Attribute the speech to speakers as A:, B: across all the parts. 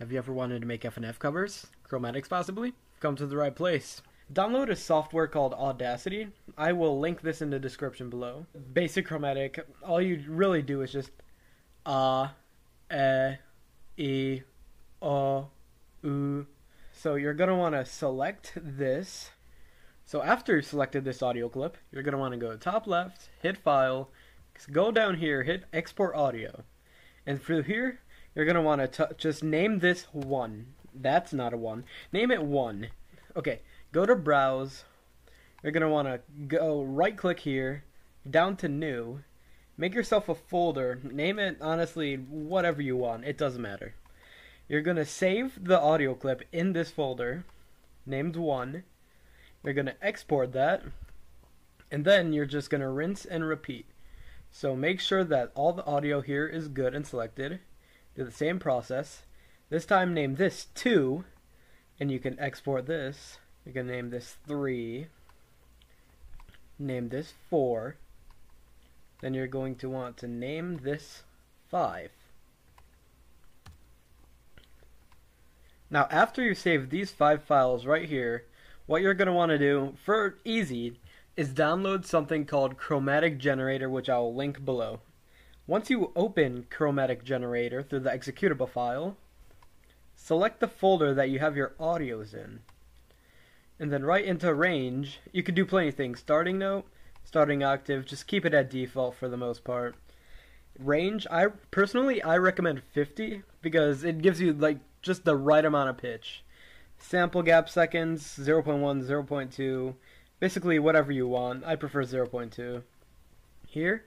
A: Have you ever wanted to make FNF covers? Chromatics possibly? Come to the right place. Download a software called Audacity. I will link this in the description below. Basic chromatic. All you really do is just ah. So you're gonna want to select this. So after you've selected this audio clip, you're gonna want to go top left, hit file, go down here, hit export audio, and through here you're gonna want to just name this one. That's not a one. Name it one. Okay, go to browse. You're gonna want to go right click here, down to new. Make yourself a folder. Name it honestly whatever you want. It doesn't matter. You're gonna save the audio clip in this folder, named one. You're gonna export that, and then you're just gonna rinse and repeat. So make sure that all the audio here is good and selected. Do the same process. This time name this 2, and you can export this. You can name this 3. Name this 4. Then you're going to want to name this 5. Now after you save these five files right here, what you're going to want to do, for easy, is download something called Chromatic Generator, which I'll link below. Once you open Chromatic Generator through the executable file, select the folder that you have your audios in. And then right into range, you can do plenty of things. Starting note, starting octave, just keep it at default for the most part. Range, I personally I recommend 50 because it gives you like just the right amount of pitch. Sample gap seconds, 0.1, 0.2, basically whatever you want. I prefer 0.2. Here,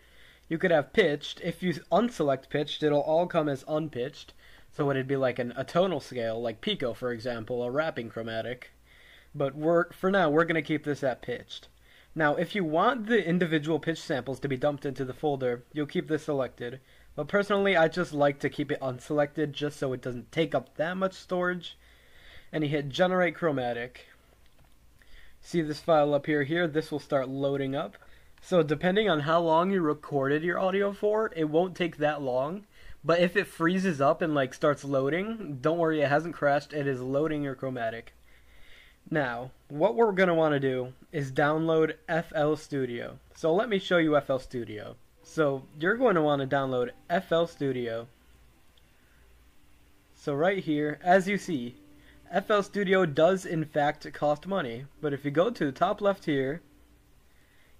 A: you could have pitched. If you unselect pitched, it'll all come as unpitched. So it'd be like an, a tonal scale, like Pico, for example, a rapping chromatic. But we're for now, we're going to keep this at pitched. Now, if you want the individual pitch samples to be dumped into the folder, you'll keep this selected. But personally, I just like to keep it unselected just so it doesn't take up that much storage. And you hit Generate Chromatic. See this file up here here? This will start loading up. So depending on how long you recorded your audio for, it won't take that long. But if it freezes up and like starts loading, don't worry, it hasn't crashed. It is loading your chromatic. Now, what we're going to want to do is download FL Studio. So let me show you FL Studio. So you're going to want to download FL Studio. So right here, as you see, FL Studio does in fact cost money. But if you go to the top left here,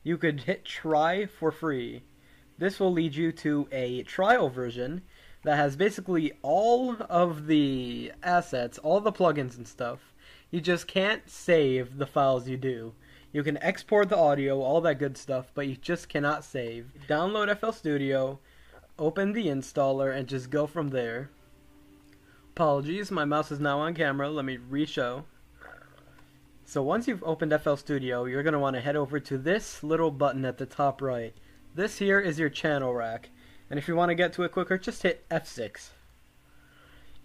A: you could hit try for free. This will lead you to a trial version that has basically all of the assets, all the plugins and stuff. You just can't save the files you do. You can export the audio, all that good stuff, but you just cannot save. Download FL Studio, open the installer, and just go from there. Apologies, my mouse is now on camera. Let me re-show. So once you've opened FL Studio, you're going to want to head over to this little button at the top right. This here is your channel rack. And if you want to get to it quicker, just hit F6.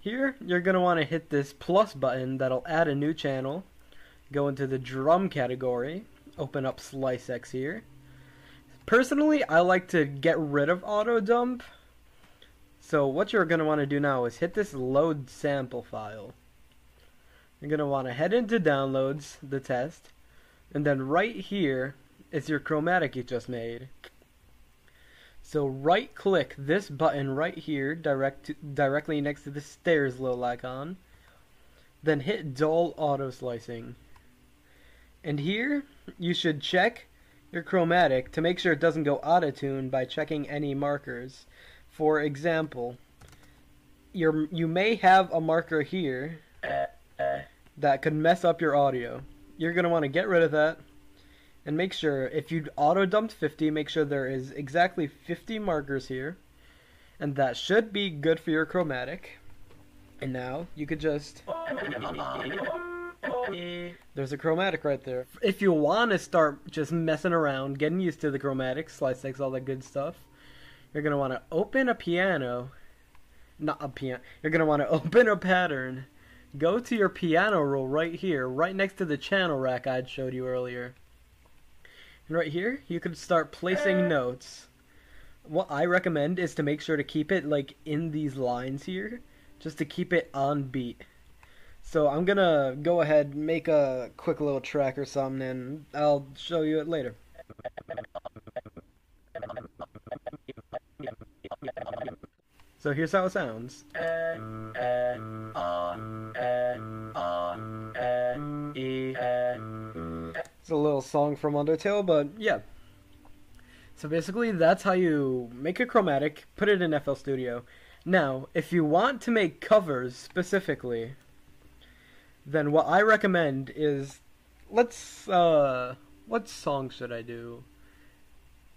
A: Here, you're going to want to hit this plus button that'll add a new channel. Go into the drum category. Open up SliceX here. Personally, I like to get rid of auto dump. So what you're going to want to do now is hit this load sample file. You're going to want to head into downloads, the test, and then right here is your chromatic you just made. So right click this button right here direct to, directly next to the stairs little icon. Then hit dull auto slicing. And here you should check your chromatic to make sure it doesn't go out of tune by checking any markers. For example, you you may have a marker here that could mess up your audio. You're going to want to get rid of that and make sure if you auto dumped 50, make sure there is exactly 50 markers here. And that should be good for your chromatic. And now you could just there's a chromatic right there. If you want to start just messing around, getting used to the chromatic, SliceX, all that good stuff, you're going to want to open a piano. Not a piano. You're going to want to open a pattern go to your piano roll right here, right next to the channel rack I showed you earlier. And right here, you can start placing uh. notes. What I recommend is to make sure to keep it like in these lines here. just to keep it on beat. So I'm gonna go ahead and make a quick little track or something and I'll show you it later. So here's how it sounds. Uh, uh, It's a little song from Undertale, but yeah. So basically, that's how you make a chromatic, put it in FL Studio. Now, if you want to make covers specifically, then what I recommend is let's uh what song should I do?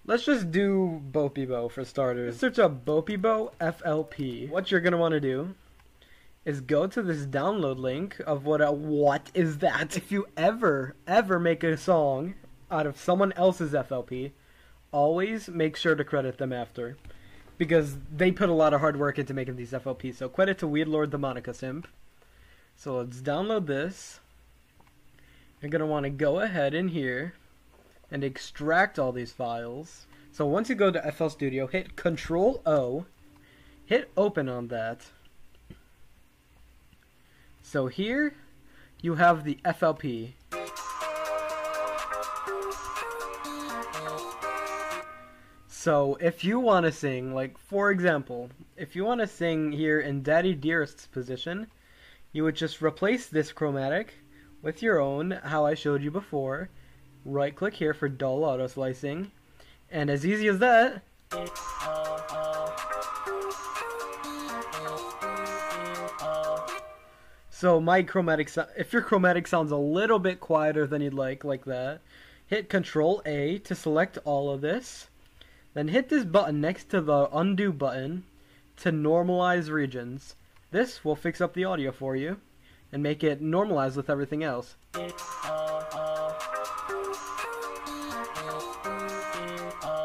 A: Let's just do Bopeebo for starters. Search up Bopeebo FLP. What you're gonna want to do is go to this download link of what a, what is that? If you ever ever make a song out of someone else's FLP, always make sure to credit them after. Because they put a lot of hard work into making these FLPs. So credit to Weed Lord the Monika Simp. So let's download this. You're to want to go ahead in here and extract all these files. So once you go to FL Studio, hit Control O, hit open on that. So here you have the FLP. So if you want to sing, like for example, if you want to sing here in Daddy Dearest's position, you would just replace this chromatic with your own, how I showed you before. Right click here for dull auto slicing, and as easy as that, So my chromatic, so if your chromatic sounds a little bit quieter than you'd like, like that, hit Control A to select all of this. Then hit this button next to the undo button to normalize regions. This will fix up the audio for you and make it normalize with everything else.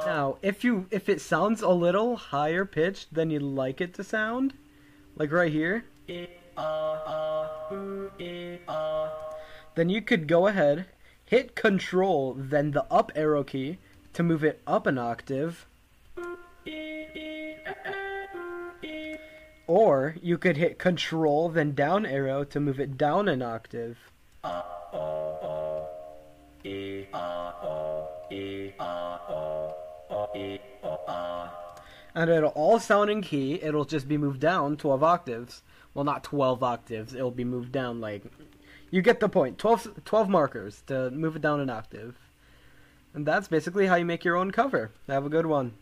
A: Now, if you if it sounds a little higher pitched than you'd like it to sound, like right here, then you could go ahead, hit control, then the up arrow key to move it up an octave. Or you could hit control, then down arrow to move it down an octave. And it'll all sound in key, it'll just be moved down 12 octaves. Well, not 12 octaves, it'll be moved down like. You get the point. 12, 12 markers to move it down an octave. And that's basically how you make your own cover. Have a good one.